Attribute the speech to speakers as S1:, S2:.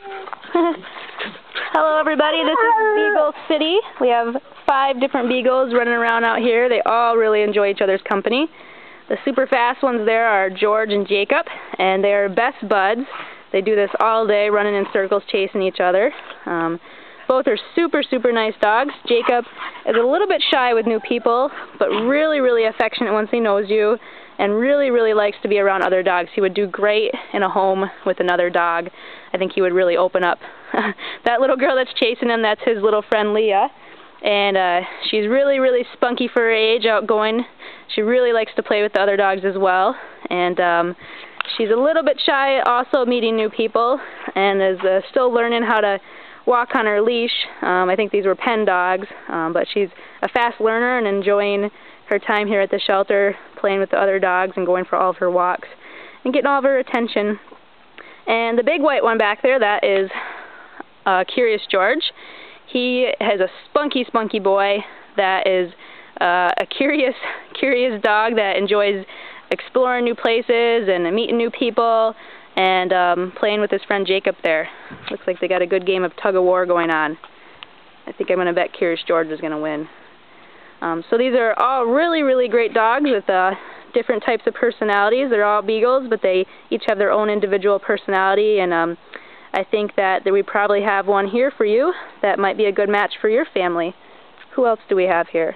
S1: Hello everybody, this is Beagle City. We have five different beagles running around out here. They all really enjoy each other's company. The super fast ones there are George and Jacob, and they are best buds. They do this all day, running in circles, chasing each other. Um, both are super, super nice dogs. Jacob is a little bit shy with new people, but really, really affectionate once he knows you and really, really likes to be around other dogs. He would do great in a home with another dog. I think he would really open up. that little girl that's chasing him, that's his little friend Leah. And uh, she's really, really spunky for her age, outgoing. She really likes to play with the other dogs as well. And um, she's a little bit shy also meeting new people and is uh, still learning how to walk on her leash. Um, I think these were pen dogs, um, but she's a fast learner and enjoying her time here at the shelter, playing with the other dogs and going for all of her walks and getting all of her attention. And the big white one back there, that is uh, Curious George. He has a spunky, spunky boy that is uh, a curious, curious dog that enjoys exploring new places and meeting new people and um, playing with his friend Jacob there. Looks like they got a good game of tug of war going on. I think I'm going to bet Curious George is going to win. Um, so these are all really, really great dogs with uh, different types of personalities. They're all beagles, but they each have their own individual personality, and um, I think that, that we probably have one here for you that might be a good match for your family. Who else do we have here?